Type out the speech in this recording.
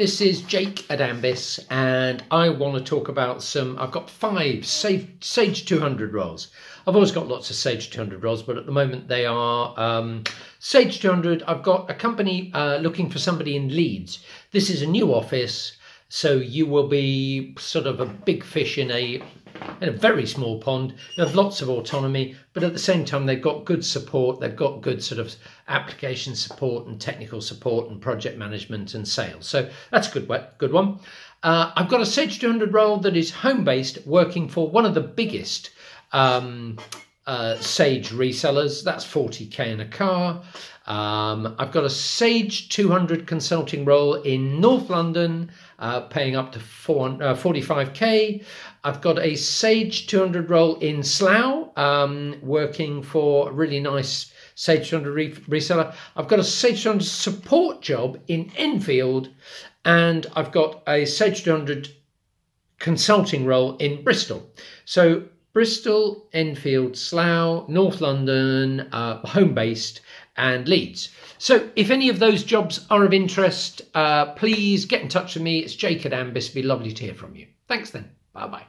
this is Jake at Ambis, and I want to talk about some. I've got five Sage, Sage 200 roles. I've always got lots of Sage 200 roles, but at the moment they are um, Sage 200. I've got a company uh, looking for somebody in Leeds. This is a new office, so you will be sort of a big fish in a in a very small pond. They have lots of autonomy, but at the same time, they've got good support. They've got good sort of application support and technical support and project management and sales. So that's a good, good one. Uh, I've got a Sage 200 role that is home based, working for one of the biggest um, uh, Sage resellers. That's 40k in a car. Um, I've got a Sage 200 consulting role in North London, uh, paying up to four, uh, 45k. I've got a Sage 200 role in Slough, um, working for a really nice Sage 200 re- reseller. I've got a Sage 200 support job in Enfield, and I've got a Sage 200 consulting role in Bristol. So Bristol, Enfield, Slough, North London, uh, home based, and Leeds. So, if any of those jobs are of interest, uh, please get in touch with me. It's Jake at Ambis. It'd be lovely to hear from you. Thanks then. Bye bye.